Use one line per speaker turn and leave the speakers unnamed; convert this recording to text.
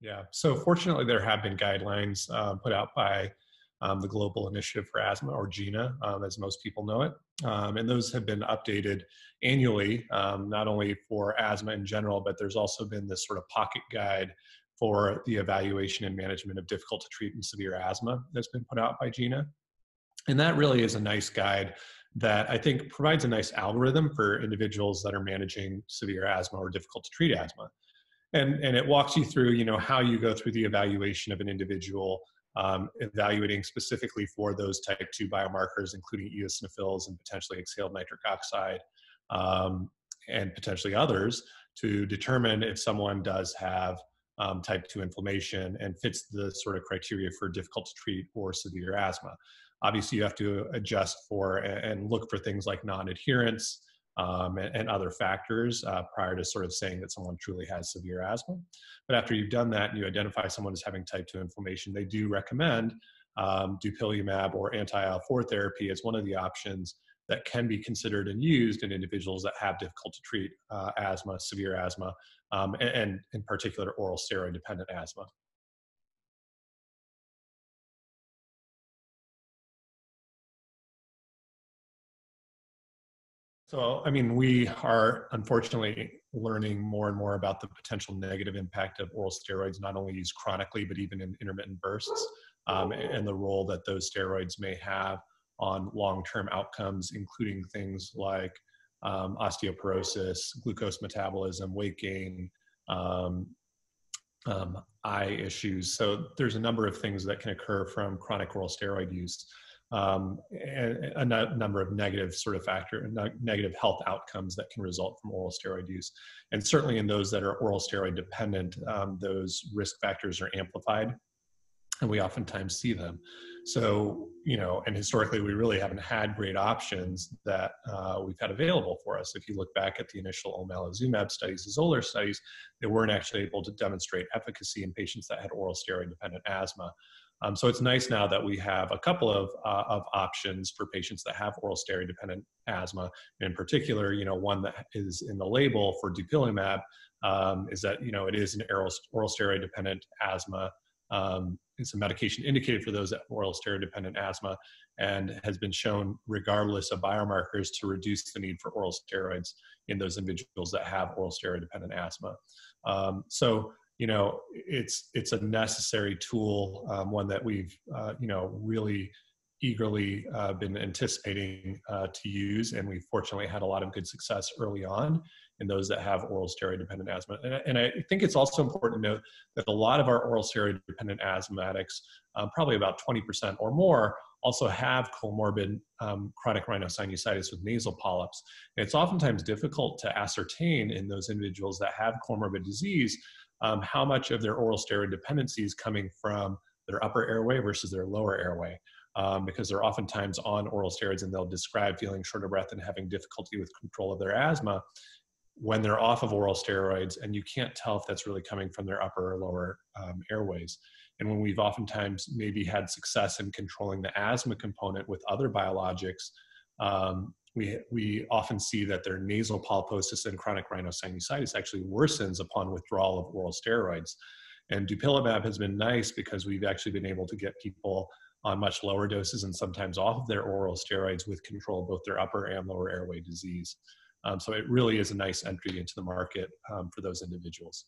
Yeah, so fortunately, there have been guidelines uh, put out by um, the Global Initiative for Asthma, or GINA, um, as most people know it. Um, and those have been updated annually, um, not only for asthma in general, but there's also been this sort of pocket guide for the evaluation and management of difficult to treat and severe asthma that's been put out by GINA. And that really is a nice guide that I think provides a nice algorithm for individuals that are managing severe asthma or difficult to treat asthma. And, and it walks you through, you know, how you go through the evaluation of an individual, um, evaluating specifically for those type 2 biomarkers, including eosinophils and potentially exhaled nitric oxide um, and potentially others, to determine if someone does have um, type 2 inflammation and fits the sort of criteria for difficult to treat or severe asthma. Obviously, you have to adjust for and look for things like non adherence. Um, and, and, other factors uh, prior to sort of saying that someone truly has severe asthma. But after you've done that and you identify someone as having type 2 inflammation, they do recommend um, dupilumab or anti-IL-4 therapy as one of the options that can be considered and used in individuals that have difficult to treat uh, asthma, severe asthma, um, and, and in particular oral steroid dependent asthma. So, I mean, we are unfortunately learning more and more about the potential negative impact of oral steroids, not only used chronically, but even in intermittent bursts, um, and the role that those steroids may have on long term outcomes, including things like um, osteoporosis, glucose metabolism, weight gain, um, um, eye issues. So there's a number of things that can occur from chronic oral steroid use um, and a number of negative sort of factor, negative health outcomes that can result from oral steroid use. And certainly in those that are oral steroid dependent, um, those risk factors are amplified and we oftentimes see them. So, you know, and historically we really haven't had great options that uh, we've had available for us. If you look back at the initial omalizumab studies, the Xolair studies, they weren't actually able to demonstrate efficacy in patients that had oral steroid dependent asthma. Um, so it's nice now that we have a couple of, uh, of options for patients that have oral steroid dependent asthma. And in particular, you know, one that is in the label for dupilumab um, is that, you know, it is an oral, oral steroid dependent asthma. Um, it's a medication indicated for those that have oral steroid dependent asthma and has been shown, regardless of biomarkers, to reduce the need for oral steroids in those individuals that have oral steroid dependent asthma. Um, so you know it's it's a necessary tool um, one that we've uh, you know really eagerly uh, been anticipating uh, to use and we've fortunately had a lot of good success early on in those that have oral steroid dependent asthma and, and i think it's also important to note that a lot of our oral steroid dependent asthmatics um, probably about 20% or more also have comorbid um, chronic rhinosinusitis with nasal polyps. And it's oftentimes difficult to ascertain in those individuals that have comorbid disease um, how much of their oral steroid dependency is coming from their upper airway versus their lower airway. Um, because they're oftentimes on oral steroids and they'll describe feeling short of breath and having difficulty with control of their asthma when they're off of oral steroids, and you can't tell if that's really coming from their upper or lower um, airways. And when we've oftentimes maybe had success in controlling the asthma component with other biologics, um, we, we often see that their nasal polyposis and chronic rhinosinusitis actually worsens upon withdrawal of oral steroids. And dupilumab has been nice because we've actually been able to get people on much lower doses and sometimes off of their oral steroids with control both their upper and lower airway disease. Um, so it really is a nice entry into the market um, for those individuals.